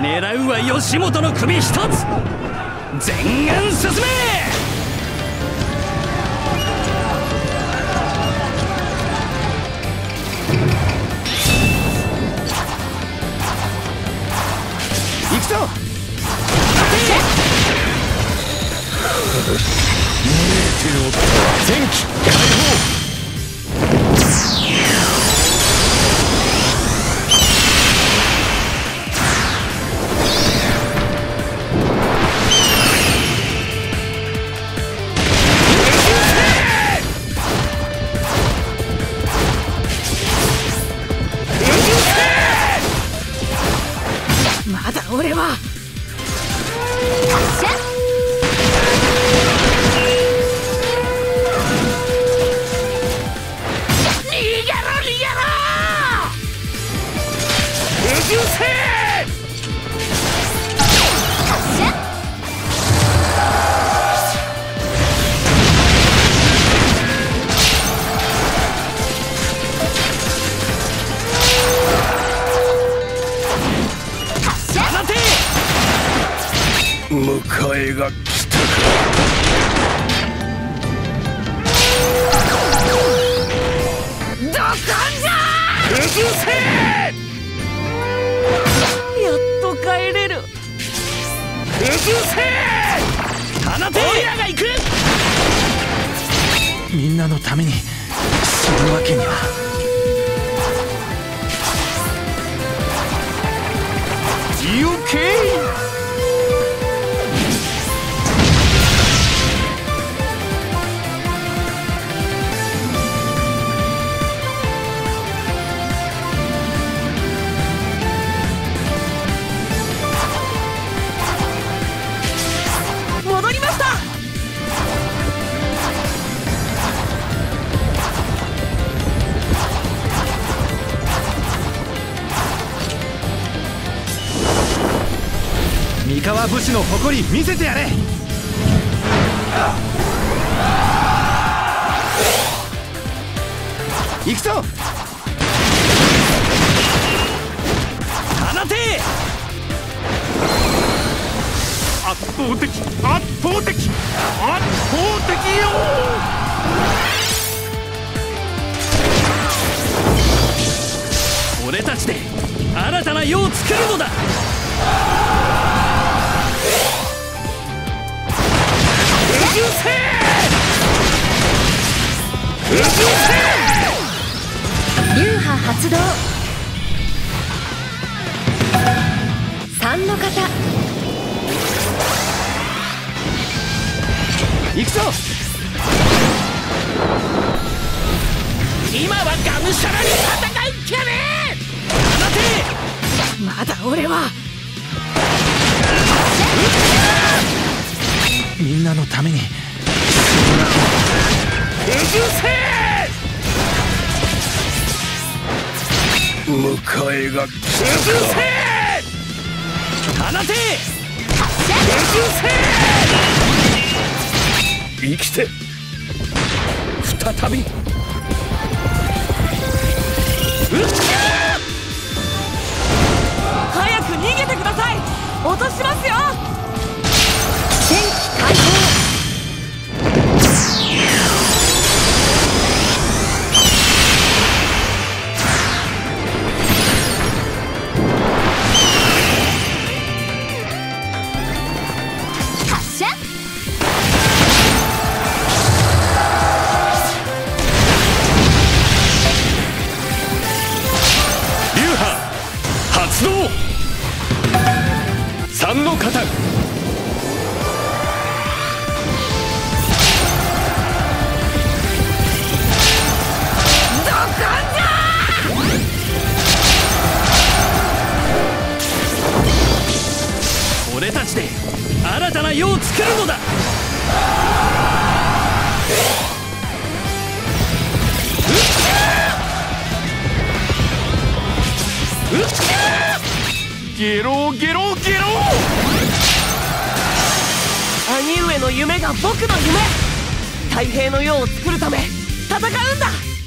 狙うは吉本の首一つ。全軍進め！行くぞ！見えておった前期解放は迎えが来たか放てオイラが行くみんなのために死ぬわけには行け戻武士の誇り見せてやれ。行くぞ。放て。圧倒的圧倒的圧倒的よ。俺たちで新たな世を作るのだ。うるせえうるせえ流派発動三の方行くぞ今はがむしゃらに戦う気やね放てまだ俺はのために。うるせえ迎えが来うるせえ放て。うるせ生きて。再び。早く逃げてください。落としますよ新たな世を作るのだ。ゲロゲロゲロ。兄上の夢が僕の夢。太平の世を作るため戦うんだ。